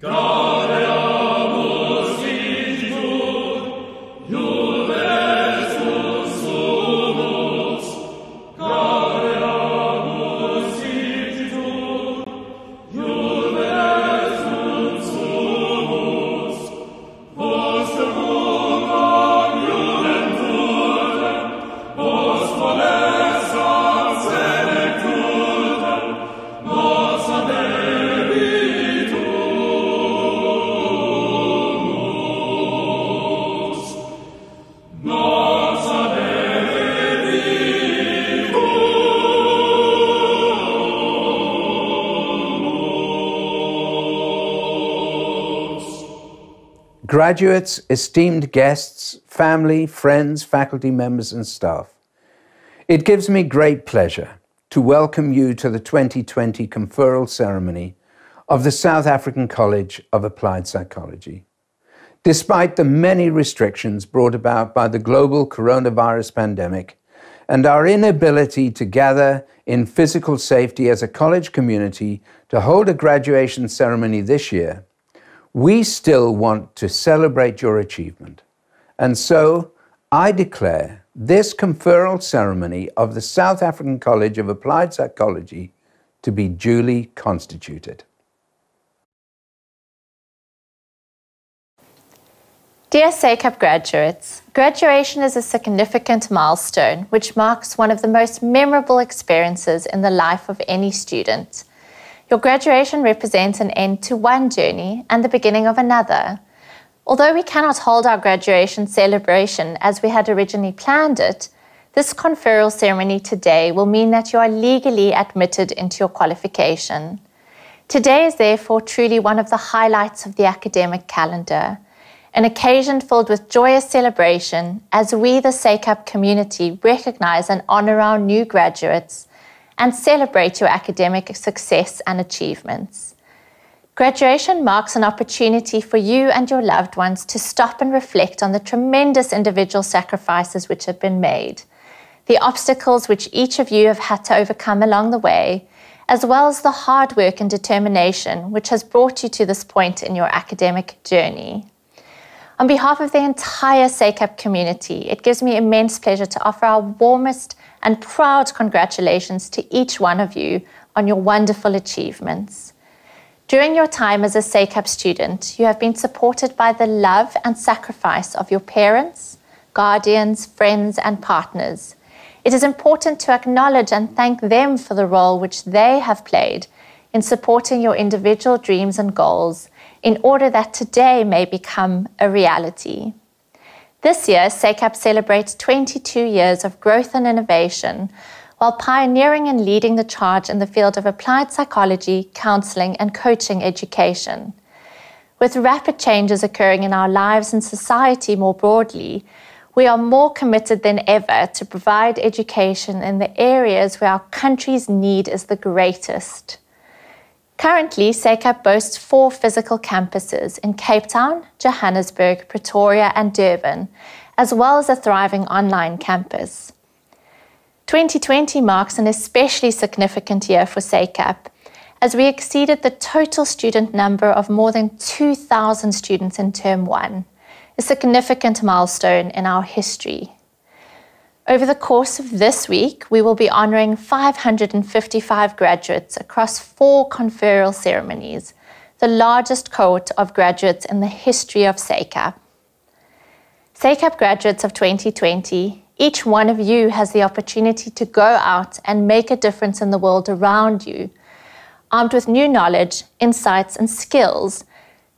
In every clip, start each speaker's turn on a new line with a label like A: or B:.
A: God Graduates, esteemed guests, family, friends, faculty members, and staff, it gives me great pleasure to welcome you to the 2020 conferral ceremony of the South African College of Applied Psychology. Despite the many restrictions brought about by the global coronavirus pandemic and our inability to gather in physical safety as a college community to hold a graduation ceremony this year, we still want to celebrate your achievement. And so I declare this conferral ceremony of the South African College of Applied Psychology to be duly constituted.
B: Dear SACAP graduates, graduation is a significant milestone which marks one of the most memorable experiences in the life of any student. Your graduation represents an end to one journey and the beginning of another. Although we cannot hold our graduation celebration as we had originally planned it, this conferral ceremony today will mean that you are legally admitted into your qualification. Today is therefore truly one of the highlights of the academic calendar, an occasion filled with joyous celebration as we, the SACAP community, recognize and honor our new graduates and celebrate your academic success and achievements. Graduation marks an opportunity for you and your loved ones to stop and reflect on the tremendous individual sacrifices which have been made, the obstacles which each of you have had to overcome along the way, as well as the hard work and determination which has brought you to this point in your academic journey. On behalf of the entire SACAP community, it gives me immense pleasure to offer our warmest and proud congratulations to each one of you on your wonderful achievements. During your time as a SACAP student, you have been supported by the love and sacrifice of your parents, guardians, friends, and partners. It is important to acknowledge and thank them for the role which they have played in supporting your individual dreams and goals in order that today may become a reality. This year, SACAP celebrates 22 years of growth and innovation while pioneering and leading the charge in the field of applied psychology, counseling, and coaching education. With rapid changes occurring in our lives and society more broadly, we are more committed than ever to provide education in the areas where our country's need is the greatest. Currently, SACAP boasts four physical campuses in Cape Town, Johannesburg, Pretoria, and Durban, as well as a thriving online campus. 2020 marks an especially significant year for SACAP, as we exceeded the total student number of more than 2,000 students in Term 1, a significant milestone in our history. Over the course of this week, we will be honouring 555 graduates across four conferral ceremonies, the largest cohort of graduates in the history of SACAP. SACAP graduates of 2020, each one of you has the opportunity to go out and make a difference in the world around you, armed with new knowledge, insights, and skills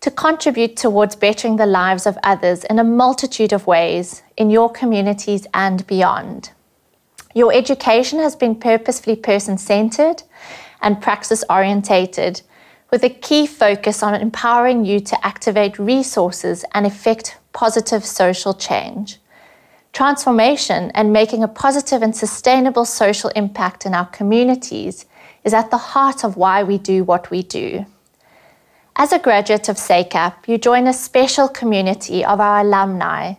B: to contribute towards bettering the lives of others in a multitude of ways in your communities and beyond. Your education has been purposefully person centered and praxis orientated, with a key focus on empowering you to activate resources and effect positive social change. Transformation and making a positive and sustainable social impact in our communities is at the heart of why we do what we do. As a graduate of SACAP, you join a special community of our alumni,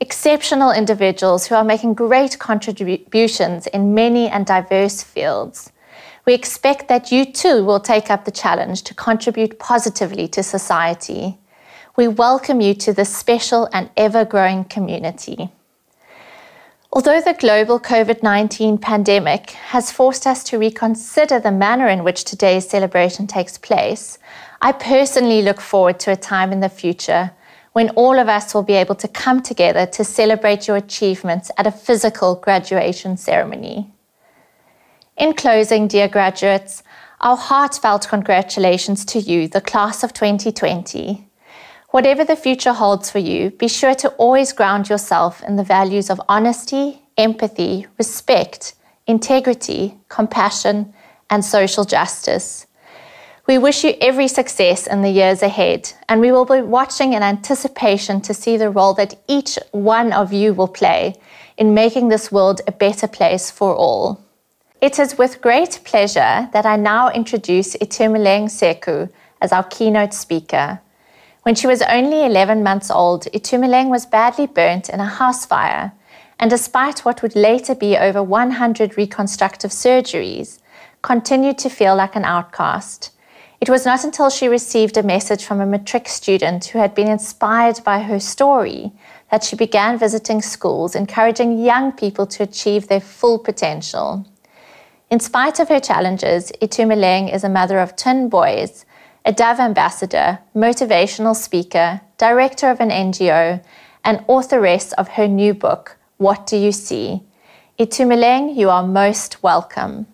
B: exceptional individuals who are making great contributions in many and diverse fields. We expect that you too will take up the challenge to contribute positively to society. We welcome you to this special and ever growing community. Although the global COVID 19 pandemic has forced us to reconsider the manner in which today's celebration takes place, I personally look forward to a time in the future when all of us will be able to come together to celebrate your achievements at a physical graduation ceremony. In closing, dear graduates, our heartfelt congratulations to you, the class of 2020. Whatever the future holds for you, be sure to always ground yourself in the values of honesty, empathy, respect, integrity, compassion, and social justice. We wish you every success in the years ahead, and we will be watching in anticipation to see the role that each one of you will play in making this world a better place for all. It is with great pleasure that I now introduce Itumeleng Seku as our keynote speaker. When she was only 11 months old, Itumeleng was badly burnt in a house fire, and despite what would later be over 100 reconstructive surgeries, continued to feel like an outcast. It was not until she received a message from a matric student who had been inspired by her story that she began visiting schools, encouraging young people to achieve their full potential. In spite of her challenges, Itumeleng is a mother of twin boys a Dove ambassador, motivational speaker, director of an NGO, and authoress of her new book, What Do You See? Itumeleng, you are most welcome.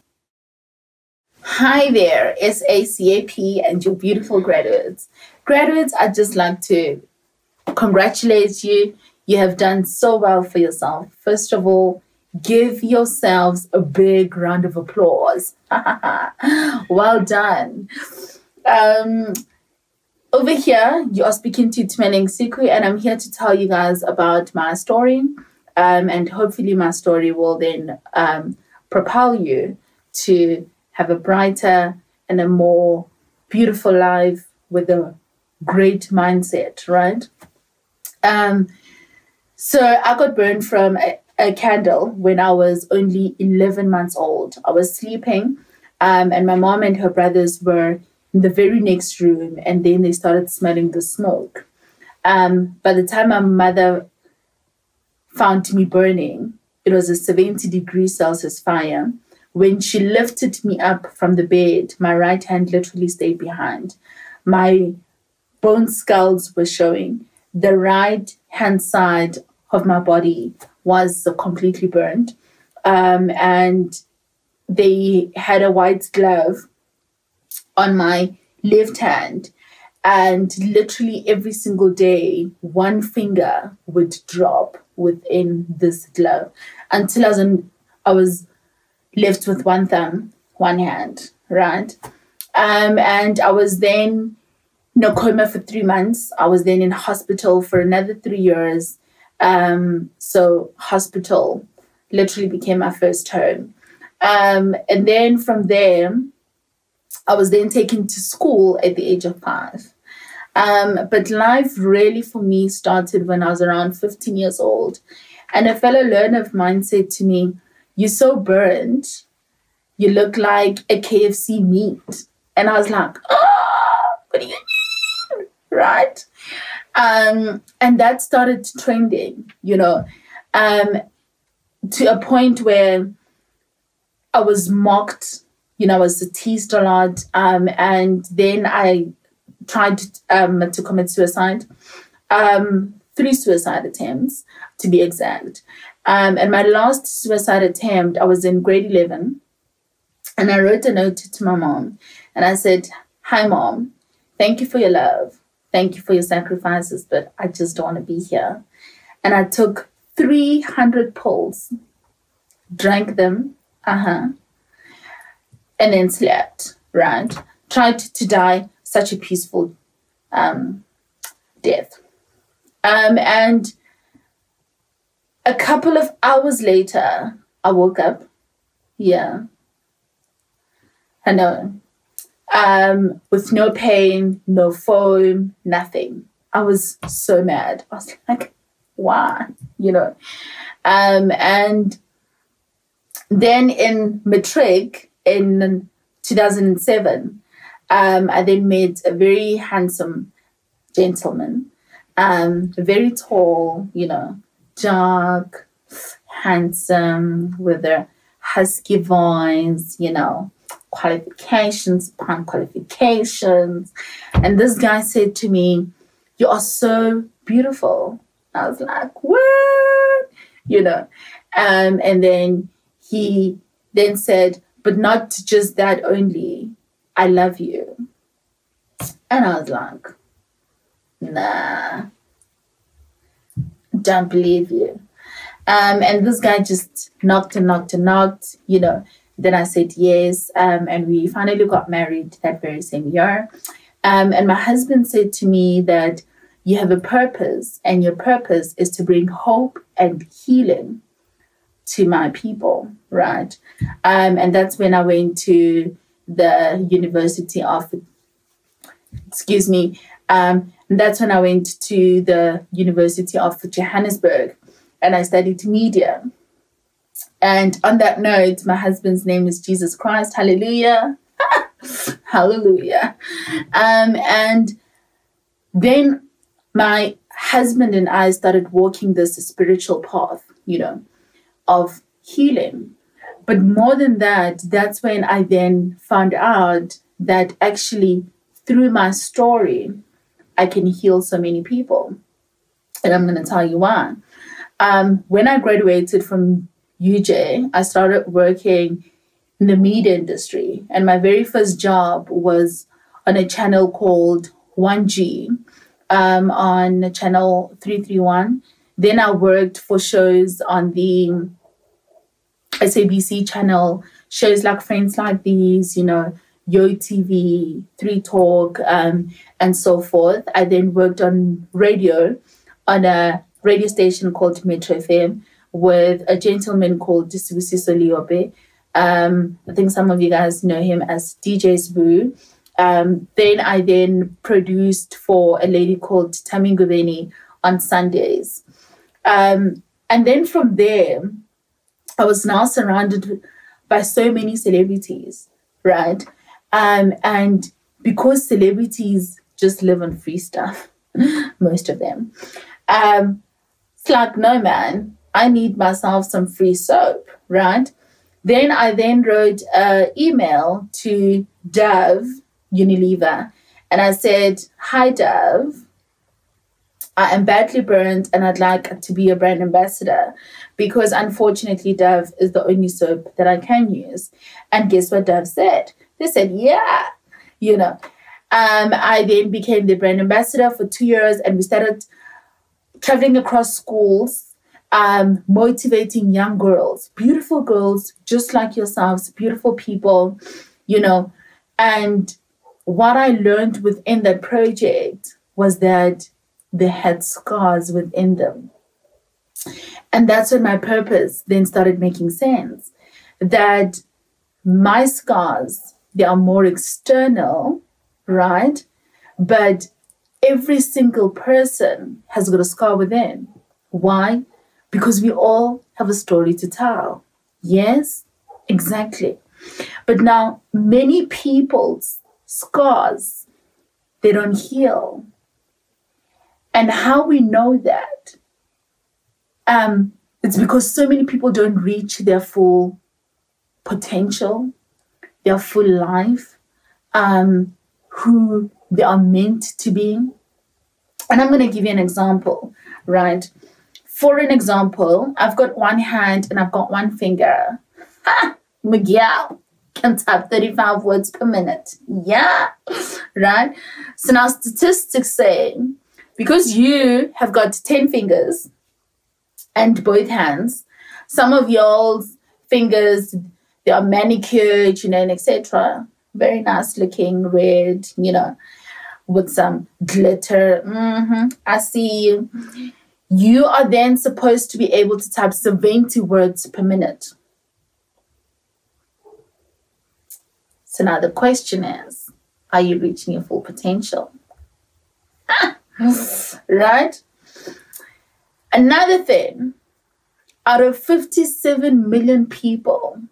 C: Hi there, SACAP and your beautiful graduates. Graduates, I'd just like to congratulate you. You have done so well for yourself. First of all, give yourselves a big round of applause. well done. Um, over here, you are speaking to Itumeleng Seku, and I'm here to tell you guys about my story. Um, and hopefully, my story will then um, propel you to have a brighter and a more beautiful life with a great mindset, right? Um, so I got burned from a, a, candle when I was only 11 months old. I was sleeping, um, and my mom and her brothers were in the very next room, and then they started smelling the smoke. Um, by the time my mother found me burning, it was a 70 degrees Celsius fire. When she lifted me up from the bed, my right hand literally stayed behind. My bone skulls were showing. The right hand side of my body was completely burned. Um, and they had a white glove on my left hand. And literally every single day, one finger would drop within this glove until I was, I was left with one thumb, one hand, right? Um, and I was then in a coma for three months. I was then in hospital for another three years. Um, so hospital literally became my first home. Um, and then from there, I was then taken to school at the age of five. Um, but life really for me started when I was around 15 years old. And a fellow learner of mine said to me, You're so burnt, you look like a KFC meat. And I was like, Oh, what do you mean? Right? Um, and that started trending, you know, um, to a point where I was mocked you know, I was teased a lot. Um, and then I tried um, to commit suicide. Um, three suicide attempts, to be exact. Um, and my last suicide attempt, I was in grade 11. And I wrote a note to my mom. And I said, Hi, mom. Thank you for your love. Thank you for your sacrifices, but I just don't want to be here. And I took 300 pills, drank them, uh huh, and then slept, right? Tried to die such a peaceful um, death. Um, and a couple of hours later, I woke up. Yeah. I know. Um, with no pain, no foam, nothing. I was so mad. I was like, why? You know. Um, and then in matric, in 2007, um, I then met a very handsome gentleman, um, very tall, you know, dark, handsome, with a husky voice, you know, qualifications upon qualifications. And this guy said to me, You are so beautiful. I was like, What? You know. Um, and then he then said, But not just that only. I love you. And I was like, Nah, don't believe you. Um, and this guy just knocked and knocked and knocked, you know. Then I said yes. Um, and we finally got married that very same year. Um, and my husband said to me that you have a purpose, and your purpose is to bring hope and healing to my people, right? Um, and that's when I went to the University of, excuse me, um, that's when I went to the University of Johannesburg and I studied media. And on that note, my husband's name is Jesus Christ. Hallelujah. Hallelujah. Um, and then my husband and I started walking this spiritual path, you know, of healing. But more than that, that's when I then found out that actually through my story, I can heal so many people. And I'm going to tell you why. Um, when I graduated from UJ, I started working in the media industry. And my very first job was on a channel called 1G um, on channel 331. Then I worked for shows on the SABC channel, shows like Friends Like These, you know, Yo TV, 3 Talk, um, and so forth. I then worked on radio on a radio station called Metro FM with a gentleman called Sibusiso Liobe. Um, I think some of you guys know him as DJ Boo. Um, then I then produced for a lady called Thami Ngubeni on Sundays. Um, and then from there, I was now surrounded by so many celebrities, right? Um, and because celebrities just live on free stuff, most of them, um, it's like, no, man, I need myself some free soap, right? Then I then wrote an email to Dove Unilever and I said, Hi, Dove. I am badly burned and I'd like to be a brand ambassador because unfortunately, Dove is the only soap that I can use. And guess what Dove said? They said, Yeah, you know. Um, I then became the brand ambassador for two years and we started traveling across schools, um, motivating young girls, beautiful girls, just like yourselves, beautiful people, you know. And what I learned within that project was that they had scars within them. And that's when my purpose then started making sense. That my scars, they are more external, right? But every single person has got a scar within. Why? Because we all have a story to tell. Yes, exactly. But now, many people's scars, they don't heal. And how we know that? Um, it's because so many people don't reach their full potential, their full life, um, who they are meant to be. And I'm going to give you an example, right? For an example, I've got one hand and I've got one finger. Ha! Miguel can type 35 words per minute. Yeah, right? So now statistics say because you have got 10 fingers and both hands, some of y'all's fingers, they are manicured, you know, and etc. Very nice looking, red, you know with some glitter. Mm-hmm. I see you. You are then supposed to be able to type 70 words per minute. So now the question is are you reaching your full potential? right? Another thing out of 57 million people,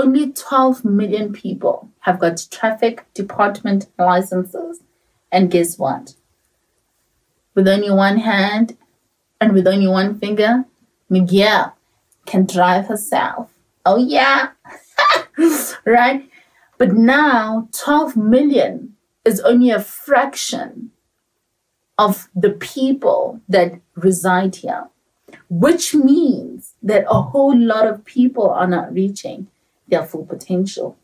C: only 12 million people have got traffic department licenses. And guess what? With only one hand and with only one finger, Miguel can drive herself. Oh, yeah. right? But now 12 million is only a fraction of the people that reside here, which means that a whole lot of people are not reaching their full potential.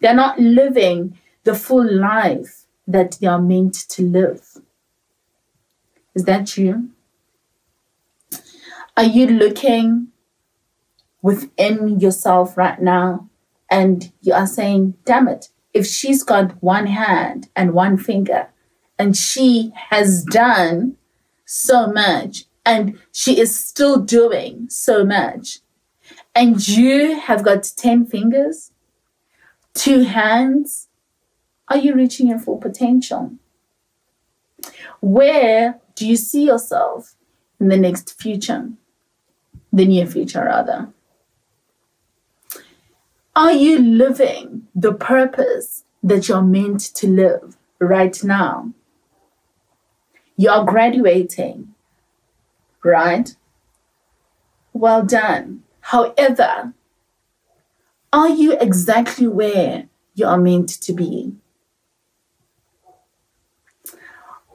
C: They're not living the full life that they are meant to live. Is that true? Are you looking within yourself right now and you are saying, damn it, if she's got one hand and one finger and she has done so much and she is still doing so much, and you have got 10 fingers, two hands, are you reaching your full potential? Where do you see yourself in the next future? The near future, rather. Are you living the purpose that you're meant to live right now? You're graduating, right? Well done. However, are you exactly where you are meant to be?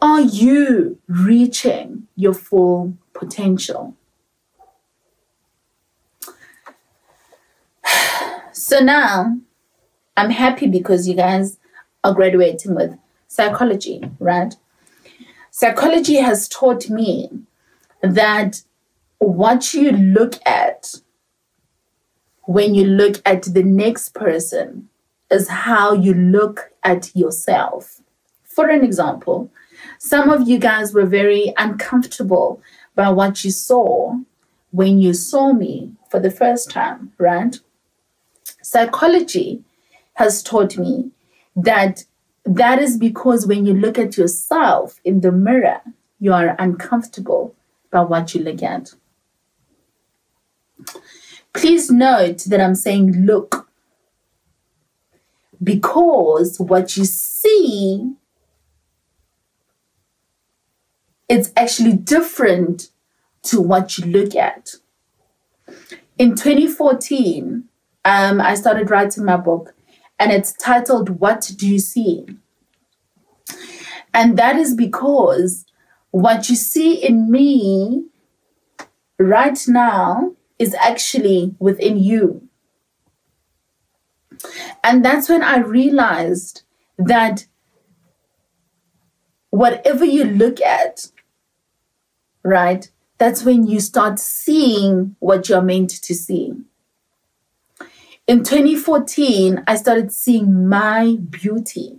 C: Are you reaching your full potential? So now I'm happy because you guys are graduating with psychology, right? Psychology has taught me that what you look at when you look at the next person is how you look at yourself. For an example, some of you guys were very uncomfortable by what you saw when you saw me for the first time, right? Psychology has taught me that that is because when you look at yourself in the mirror, you are uncomfortable by what you look at. Please note that I'm saying look because what you see it's actually different to what you look at. In 2014, um, I started writing my book, and it's titled What Do You See? And that is because what you see in me right now is actually within you. And that's when I realized that whatever you look at, right, that's when you start seeing what you're meant to see. In 2014, I started seeing my beauty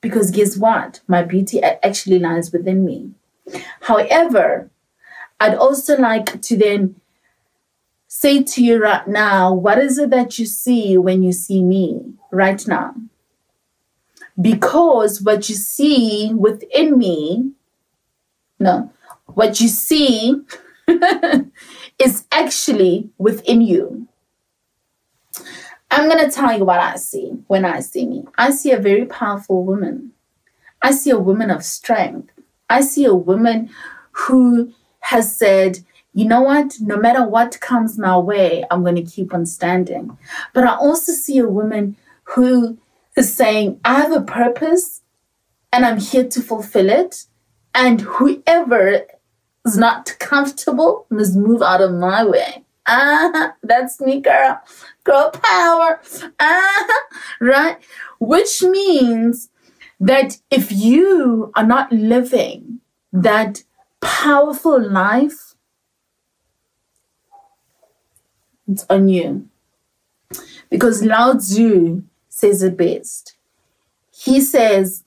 C: because guess what? My beauty actually lies within me. However, I'd also like to then say to you right now, what is it that you see when you see me right now? Because what you see within me, no, what you see is actually within you. I'm going to tell you what I see when I see me. I see a very powerful woman. I see a woman of strength. I see a woman who has said, you know what? No matter what comes my way, I'm going to keep on standing. But I also see a woman who is saying, I have a purpose and I'm here to fulfill it. And whoever is not comfortable must move out of my way. Ah, that's me, girl. Girl power. Ah, right? Which means that if you are not living that powerful life, it's on you. Because Lao Tzu says it best. He says,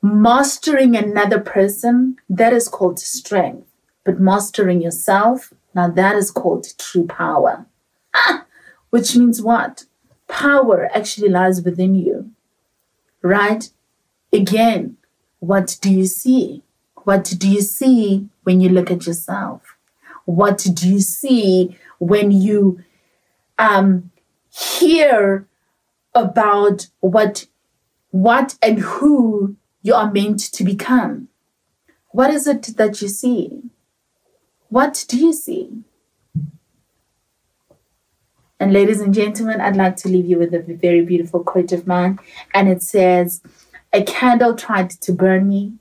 C: mastering another person, that is called strength. But mastering yourself, now that is called true power. Ah, which means what? Power actually lies within you, right? Again, what do you see? What do you see when you look at yourself? What do you see when you um, hear about what what and who you are meant to become. What is it that you see? What do you see? And ladies and gentlemen, I'd like to leave you with a very beautiful quote of mine. And it says, A candle tried to burn me,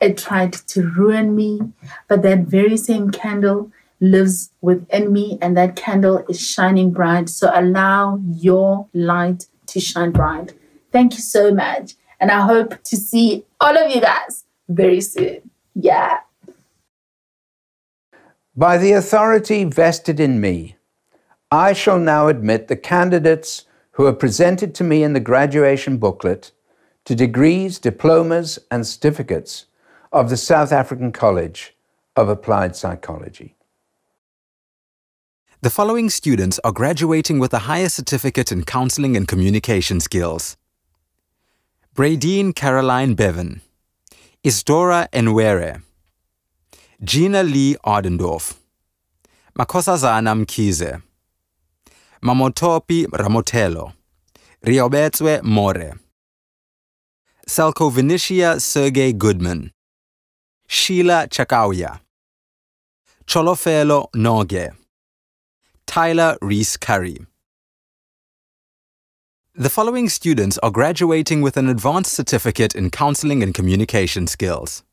C: it tried to ruin me, but that very same candle lives within me, and that candle is shining bright. So allow your light to shine bright. Thank you so much. And I hope to see all of you guys very soon. Yeah.
A: By the authority vested in me, I shall now admit the candidates who are presented to me in the graduation booklet to degrees, diplomas, and certificates of the South African College of Applied Psychology.
D: The following students are graduating with a higher certificate in counseling and communication skills. Bradine Caroline Bevan, Isdora Enwere, Gina Lee Ardendorf, Makosazana Mkhize, Mamotopi Ramotelo, Riobetswe More, Selko Vinicia Sergey Goodman, Sheila Chakauya, Cholofelo Noge, Tyler Reese Curry. The following students are graduating with an advanced certificate in counseling and communication skills.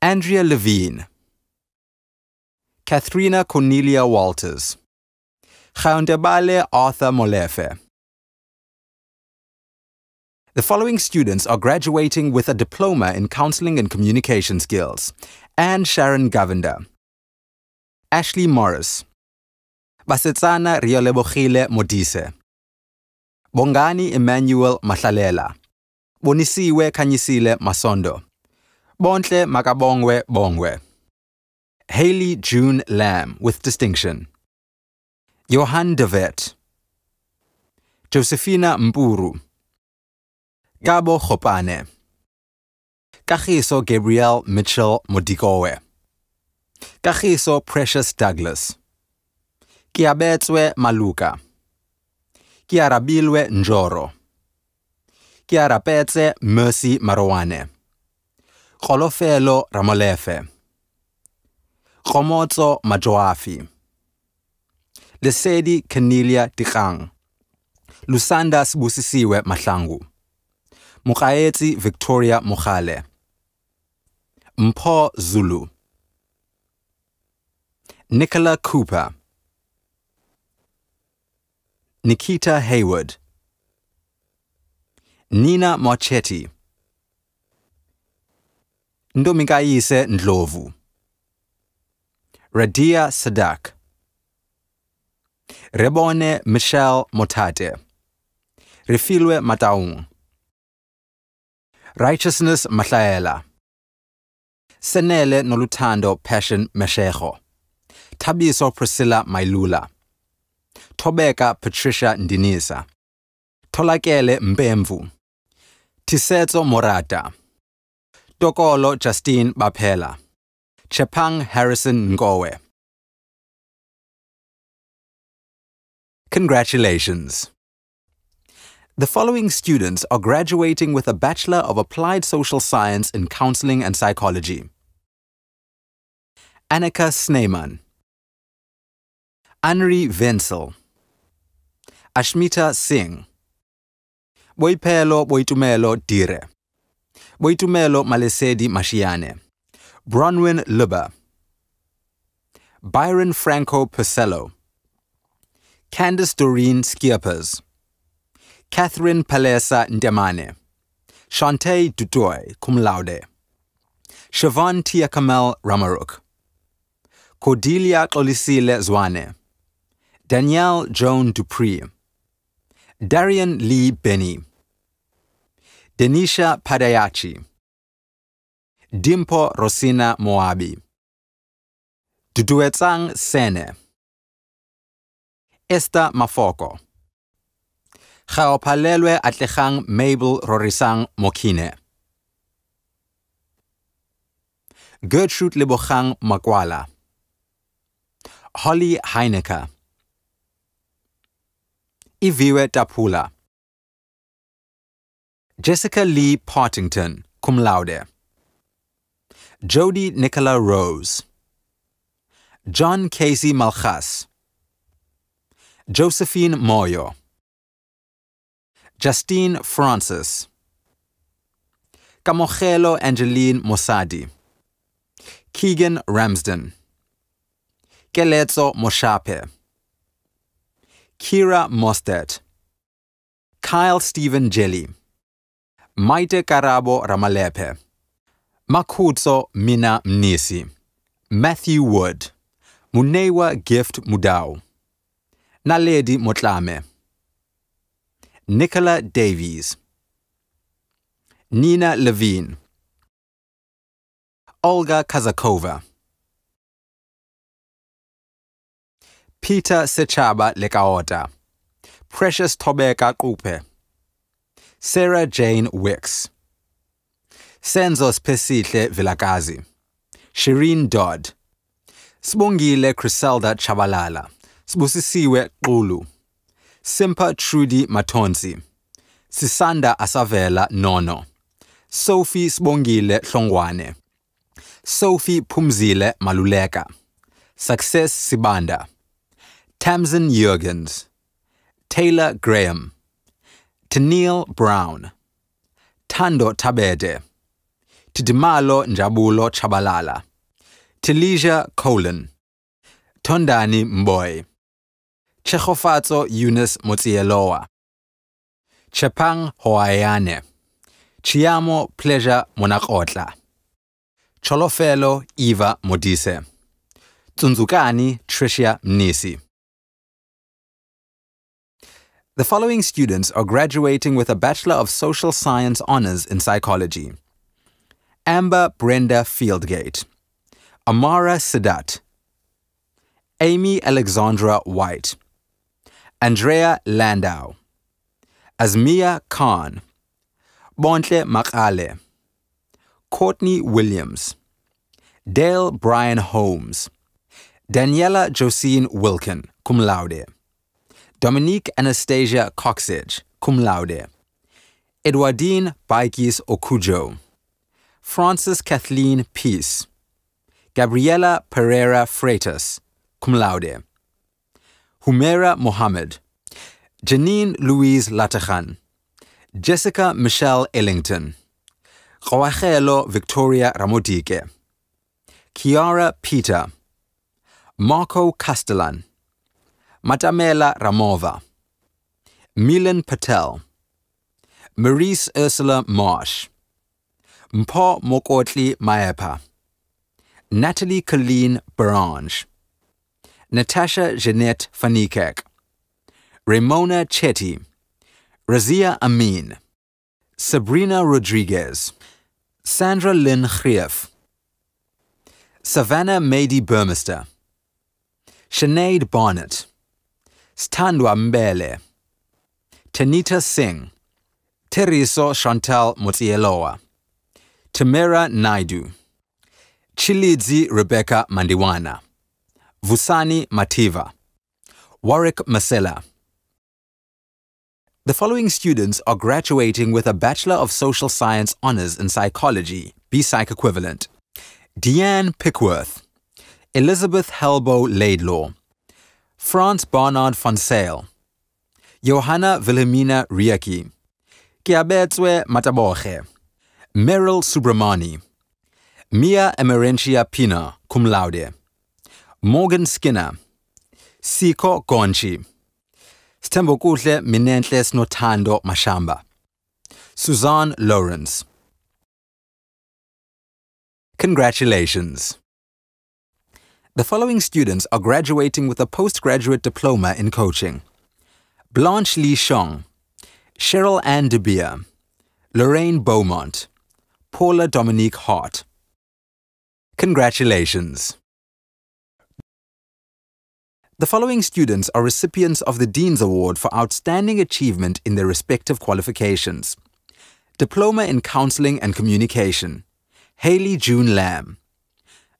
D: Andrea Levine, Katharina Cornelia Walters, Gaundebale Arthur Molefe. The following students are graduating with a diploma in counseling and communication skills. Anne Sharon Govender, Ashley Morris, Basetsana Riolebogile Modise, Bongani Emmanuel Mahlalela, Bonisiwe Kanyisile Masondo, Bontle Makabongwe Bongwe, Haley June Lamb with distinction, Johan de Vet, Josephina Mburu, Gabo Chopane, Kagiso Gabriel Mitchell Modikowe, Kagiso Precious Douglas, Kiabetswe Maluka, Kiarabilwe Njoro, Kiarapetse Mercy Marowane, Kolofelo Ramolefe, Komotso Majoafi, Lesedi Kenilia Tikang, Lusanda Sibusisiwe Mahlangu, Mukaetsi Victoria Mohale, Mpho Zulu, Nicola Cooper, Nikita Hayward, Nina Marchetti, Ndomikayise Ndlovu, Radia Sadak, Rebone Michelle Motate, Refilwe Mataung, Righteousness Mahlaela, Senele Nolutando Passion Meshego, Tabiso Priscilla Mailula, Thobeka Patricia Ndinisa, Tolakele Mbemvu, Tisetso Morata, Tokolo Justine Bapela, Chepang Harrison Ngowe. Congratulations! The following students are graduating with a Bachelor of Applied Social Science in Counseling and Psychology. Annika Snyman, Anri Wenzel, Ashmita Singh, Boipelo Boitumelo Dire, Boitumelo Malesedi Mashiane, Bronwyn Luba, Byron Franco Percello, Candice Doreen Skiapers, Catherine Palesa Ndemane, Shantae Dutoy, cum laude, Siobhan Tia Kamel Ramaruk, Cordelia Olisile Zwane, Danielle Joan Dupree, Darian Lee Benny, Denisha Padayachi, Dimpo Rosina Moabi, Duduetsang Sene, Esther Mafoko, Gaopalelwe Atlegang Mabel Rorisang Mokine, Gertrude Lebogang Makwala, Holly Heineke, Iviwe Tapula. Jessica Lee Partington, cum laude. Jody Nicola Rose. John Casey Malchas. Josephine Moyo. Justine Francis. Kamogelo Angeline Mosadi. Keegan Ramsden. Keletso Moshape. Kira Mostert, Kyle Stephen Jelly. Maite Karabo Ramalepe. Makutso Mina Mnisi. Matthew Wood. Munewa Gift Mudau. Naledi Motlame. Nicola Davies. Nina Levine. Olga Kazakova. Peter Sechaba Lekaota. Precious Tobeka Kupe. Sarah Jane Wicks. Senzo Spesihle Vilakazi. Shireen Dodd. Sibongile Criselda Chabalala. Sibusisiwe Qulu. Simpa Trudy Matonsi. Sisanda Asavela Nono. Sophie Sibongile Hlongwane. Sophie Pumzile Maluleka. Success Sibanda. Tamsin Jurgens. Taylor Graham. Tennille Brown. Tando Tabede. Tidimalo Njabulo Chabalala. tilija Colin. Tondani Mboy. Chekhofato Eunice Motieloa, Chepang Hoayane. Chiamo Pleasure Monakotla. Cholofelo Eva Modise. Tsunzukani Tricia Mnisi. The following students are graduating with a Bachelor of Social Science Honours in Psychology. Amber Brenda Fieldgate. Amara Sidat. Amy Alexandra White. Andrea Landau. Azmia Khan. Bontle Makale. Courtney Williams. Dale Brian Holmes. Daniela Josine Wilkin, cum laude. Dominique Anastasia Coxage, cum laude. Edwardine Baikis Okujo. Frances Kathleen Peace. Gabriela Pereira Freitas, cum laude. Humera Mohammed. Janine Louise Latachan. Jessica Michelle Ellington. Joachelo Victoria Ramodike. Kiara Peter. Marco Castellan. Matamela Ramova. Milan Patel. Maurice Ursula Marsh. Mpho Mokotli Maepa. Natalie Colleen Barange. Natasha Jeanette Fanikek. Ramona Chetty. Razia Amin. Sabrina Rodriguez. Sandra Lynn Grief. Savannah Mady Burmester. Sinead Barnett. Sthandwa Mbele. Tanita Singh. Teriso Chantal Motieloa. Tamara Naidu. Chilidzi Rebecca Mandiwana. Vusani Mativa. Warwick Masela. The following students are graduating with a Bachelor of Social Science Honours in Psychology, B-Psych equivalent. Deanne Pickworth. Elizabeth Helbo Laidlaw. Franz Barnard van Sale. Johanna Wilhelmina Riaki. Kiabetswe Mataboche. Meryl Subramani. Mia Emerentia Pina, cum laude. Morgan Skinner. Siko Gonchi. Stembokuhle Minentle Snothando Mashamba. Suzanne Lawrence. Congratulations. The following students are graduating with a postgraduate diploma in coaching. Blanche Lee Shong, Cheryl Ann De Beer, Lorraine Beaumont, Paula Dominique Hart. Congratulations. The following students are recipients of the Dean's Award for Outstanding Achievement in their respective qualifications. Diploma in Counseling and Communication, Haley June Lamb.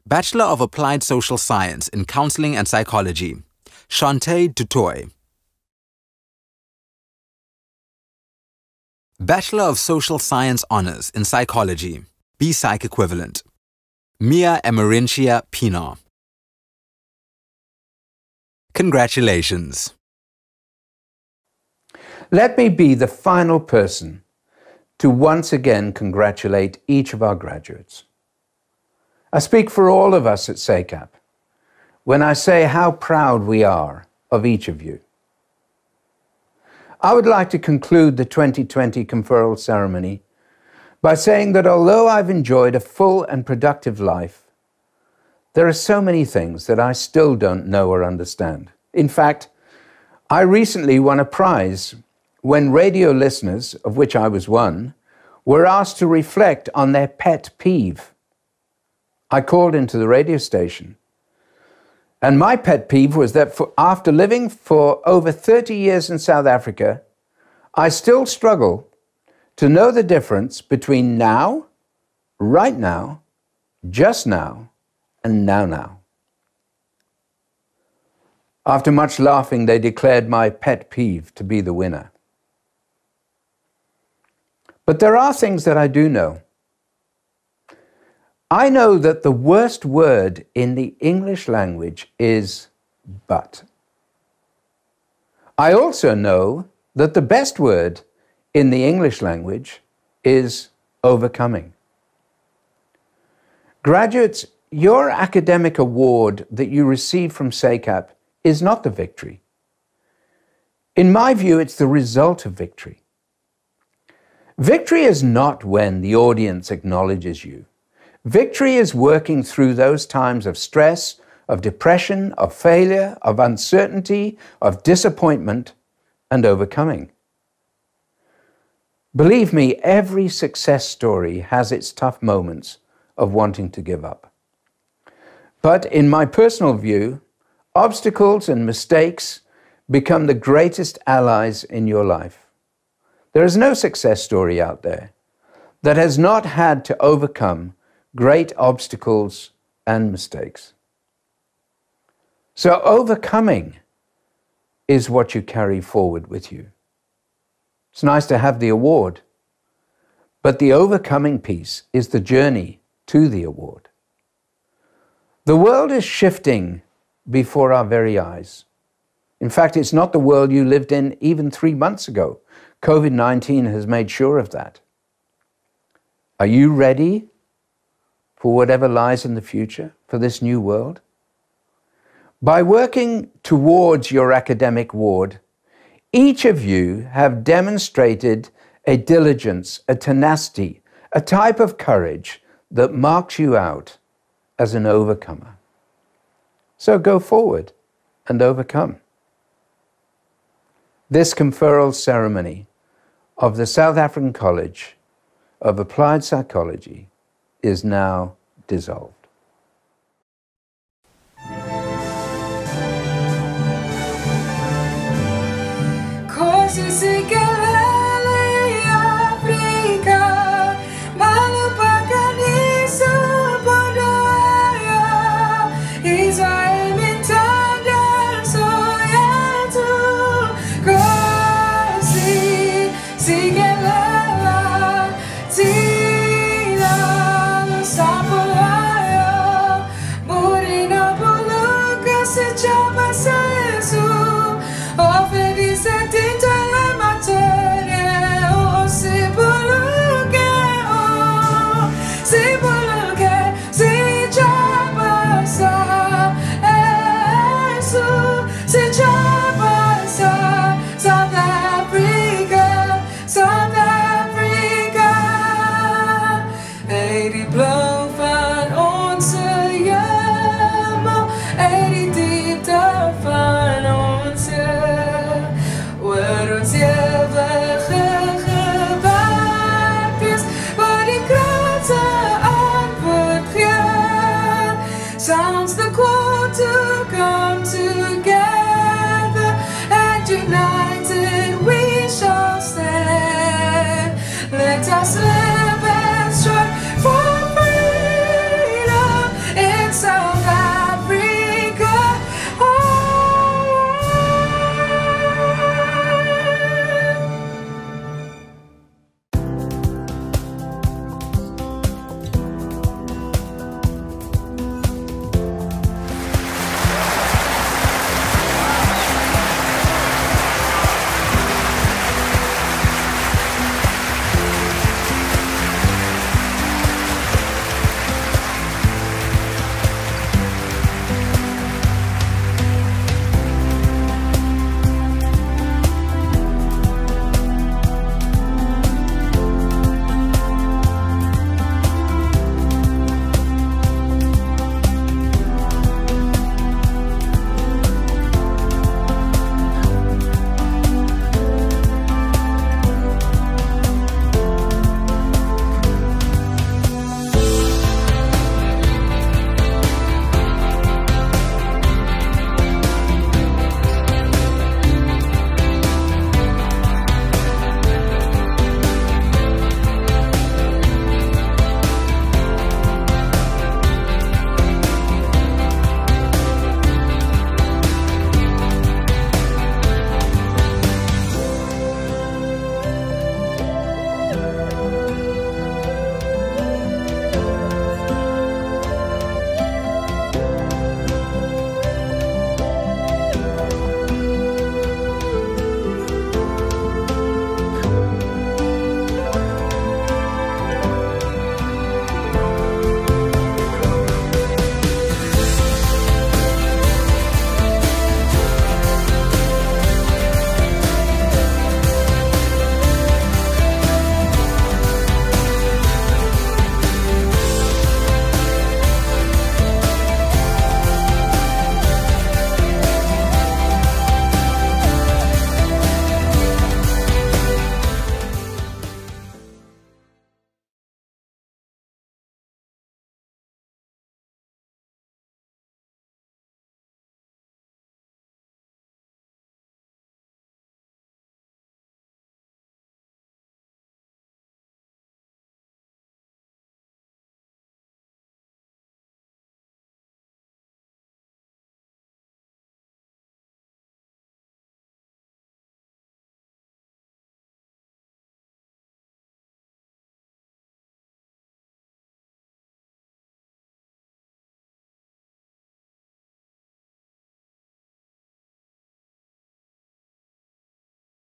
D: Bachelor of Applied Social Science in Counseling and Psychology, Shantae Dutoy. Bachelor of Social Science Honours in Psychology, B-Psych equivalent. Mia Emerentia Pinar. Congratulations.
A: Let me be the final person to once again congratulate each of our graduates. I speak for all of us at SACAP when I say how proud we are of each of you. I would like to conclude the 2020 conferral ceremony by saying that although I've enjoyed a full and productive life, there are so many things that I still don't know or understand. In fact, I recently won a prize when radio listeners, of which I was one, were asked to reflect on their pet peeve. I called into the radio station. And my pet peeve was that for, after living for over 30 years in South Africa, I still struggle to know the difference between now, right now, just now, and now now. After much laughing, they declared my pet peeve to be the winner. But there are things that I do know. I know that the worst word in the English language is but. I also know that the best word in the English language is overcoming. Graduates, your academic award that you receive from SACAP is not the victory. In my view, it's the result of victory. Victory is not when the audience acknowledges you. Victory is working through those times of stress, of depression, of failure, of uncertainty, of disappointment, and overcoming. Believe me, every success story has its tough moments of wanting to give up. But in my personal view, obstacles and mistakes become the greatest allies in your life. There is no success story out there that has not had to overcome great obstacles and mistakes. So, overcoming is what you carry forward with you. It's nice to have the award, but the overcoming piece is the journey to the award. The world is shifting before our very eyes. In fact, it's not the world you lived in even three months ago. COVID 19 has made sure of that. Are you ready for whatever lies in the future for this new world? By working towards your academic ward, each of you have demonstrated a diligence, a tenacity, a type of courage that marks you out as an overcomer. So go forward and overcome. This conferral ceremony of the South African College of Applied Psychology is now dissolved.